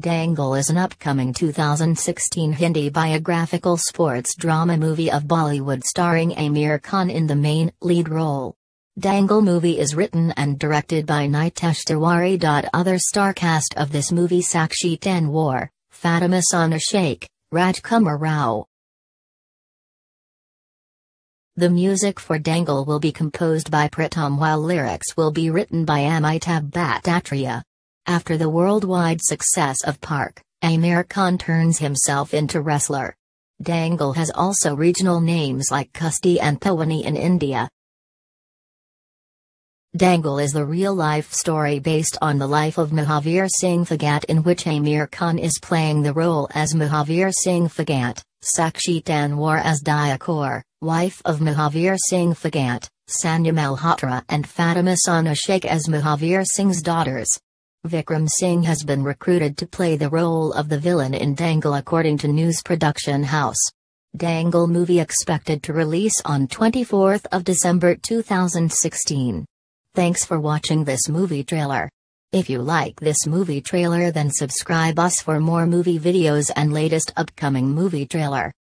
Dangal is an upcoming 2016 Hindi biographical sports drama movie of Bollywood starring Aamir Khan in the main lead role. Dangal movie is written and directed by Nitesh Tiwari. Other star cast of this movie Sakshi Tanwar, Fatima Sana Sheikh, Rajkumar Rao. The music for Dangal will be composed by Pritam while lyrics will be written by Amitabh Bhattacharya. After the worldwide success of Park, Aamir Khan turns himself into wrestler. Dangal has also regional names like Kusti and Philwani in India. Dangal is the real-life story based on the life of Mahavir Singh Phogat in which Aamir Khan is playing the role as Mahavir Singh Phogat, Sakshi Tanwar as Daya wife of Mahavir Singh Phogat, Sanya Malhotra and Fatima Sana Sheikh as Mahavir Singh's daughters. Vikram Singh has been recruited to play the role of the villain in Dangal according to news production house. Dangal movie expected to release on 24th of December 2016. Thanks for watching this movie trailer. If you like this movie trailer then subscribe us for more movie videos and latest upcoming movie trailer.